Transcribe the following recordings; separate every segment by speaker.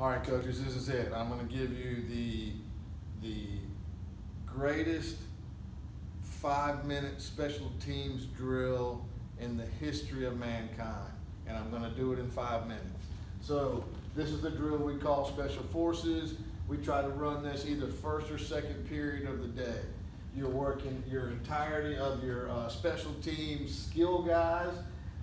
Speaker 1: All right, coaches, this is it. I'm going to give you the the greatest five-minute special teams drill in the history of mankind, and I'm going to do it in five minutes. So this is the drill we call special forces. We try to run this either first or second period of the day. You're working your entirety of your uh, special teams skill guys.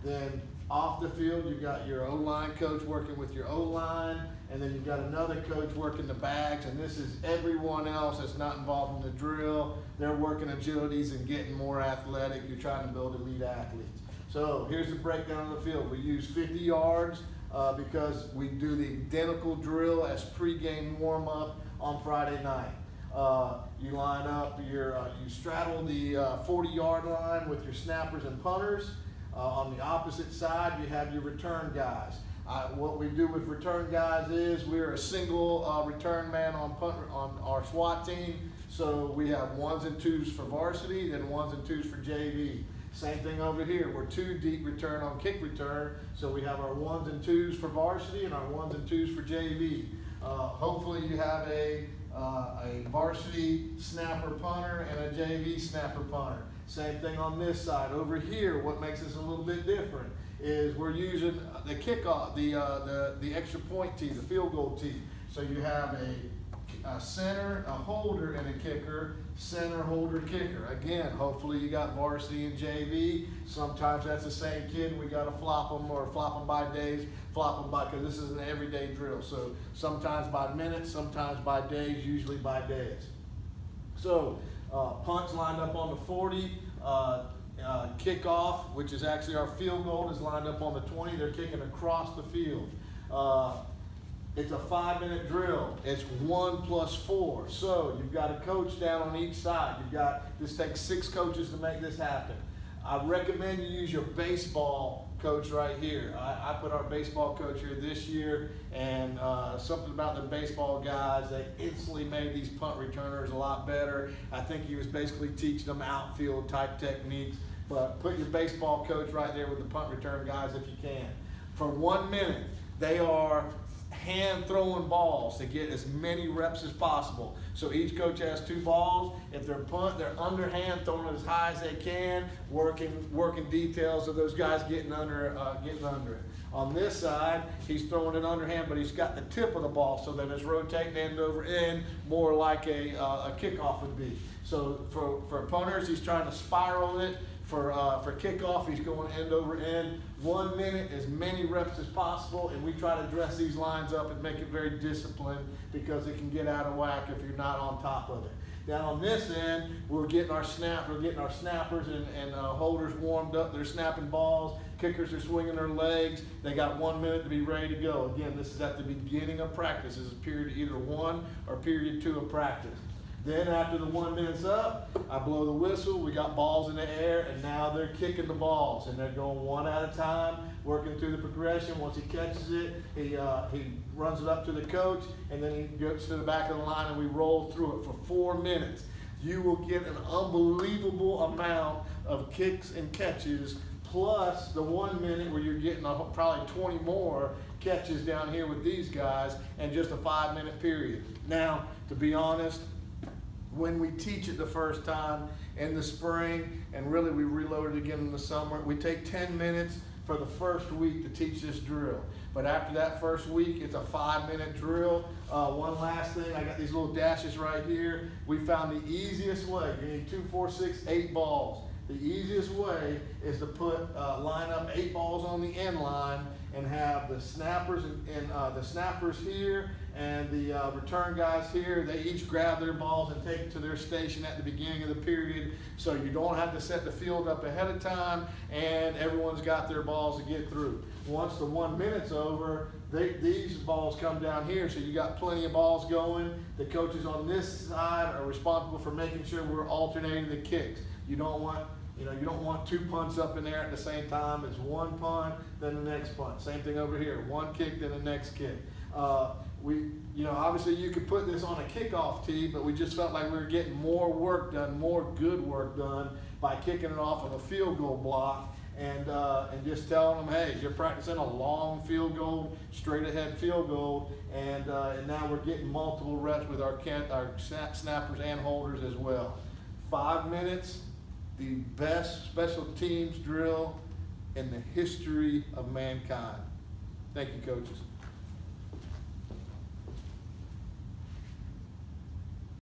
Speaker 1: Then off the field, you've got your O-line coach working with your O-line, and then you've got another coach working the backs, and this is everyone else that's not involved in the drill. They're working agilities and getting more athletic. You're trying to build elite athletes. So here's the breakdown of the field. We use 50 yards uh, because we do the identical drill as pregame warm-up on Friday night. Uh, you line up your, uh, you straddle the uh, 40 yard line with your snappers and punters. Uh, on the opposite side, you have your return guys. Uh, what we do with return guys is we're a single uh, return man on punt, on our SWAT team. So we have ones and twos for varsity, then ones and twos for JV. Same thing over here. We're two deep return on kick return. So we have our ones and twos for varsity and our ones and twos for JV. hopefully you have a uh, a varsity snapper punter and a JV snapper punter. Same thing on this side. Over here, what makes this a little bit different is we're using the kickoff, the, uh, the, the extra point tee, the field goal tee. So you have a, a center, a holder, and a kicker, center, holder, kicker. Again, hopefully you got varsity and JV. Sometimes that's the same kid. We got to flop them or flop them by days, flop them by, because this is an everyday drill. So sometimes by minutes, sometimes by days, usually by days. So uh, punts lined up on the 40. Uh, uh, kickoff, which is actually our field goal, is lined up on the 20. They're kicking across the field. Uh, it's a five minute drill. It's one plus four. So you've got a coach down on each side. You've got, this takes six coaches to make this happen. I recommend you use your baseball coach right here. I, I put our baseball coach here this year, and uh, something about the baseball guys, they instantly made these punt returners a lot better. I think he was basically teaching them outfield type techniques, but put your baseball coach right there with the punt return guys if you can. For one minute, they are hand throwing balls to get as many reps as possible. So each coach has two balls. If they're punt, they're underhand throwing it as high as they can, working working details of those guys getting under uh, getting under it. On this side, he's throwing it underhand, but he's got the tip of the ball so that it's rotating end over end, more like a, uh, a kickoff would be. So for, for punters, he's trying to spiral it for, uh, for kickoff, he's going end over end. One minute, as many reps as possible, and we try to dress these lines up and make it very disciplined because it can get out of whack if you're not on top of it. Down on this end, we're getting our snap, we're getting our snappers and, and uh, holders warmed up. They're snapping balls. Kickers are swinging their legs. They got one minute to be ready to go. Again, this is at the beginning of practice. This is period either one or period two of practice. Then after the one minute's up, I blow the whistle. We got balls in the air, and now they're kicking the balls, and they're going one at a time, working through the progression. Once he catches it, he uh, he runs it up to the coach, and then he goes to the back of the line, and we roll through it for four minutes. You will get an unbelievable amount of kicks and catches, plus the one minute where you're getting probably 20 more catches down here with these guys, and just a five-minute period. Now, to be honest when we teach it the first time in the spring, and really we reload it again in the summer, we take 10 minutes for the first week to teach this drill. But after that first week, it's a five minute drill. Uh, one last thing, I got these little dashes right here. We found the easiest way. You need two, four, six, eight balls. The easiest way is to put uh, line up eight balls on the end line and have the snappers and, and uh, the snappers here and the uh, return guys here. They each grab their balls and take it to their station at the beginning of the period, so you don't have to set the field up ahead of time, and everyone's got their balls to get through. Once the one minute's over, they, these balls come down here, so you got plenty of balls going. The coaches on this side are responsible for making sure we're alternating the kicks. You don't want you know, you don't want two punts up in there at the same time. It's one punt, then the next punt. Same thing over here. One kick, then the next kick. Uh, we, you know, obviously you could put this on a kickoff tee, but we just felt like we were getting more work done, more good work done by kicking it off of a field goal block and uh, and just telling them, hey, you're practicing a long field goal, straight ahead field goal, and uh, and now we're getting multiple reps with our our snappers and holders as well. Five minutes the best special teams drill in the history of mankind. Thank you, coaches.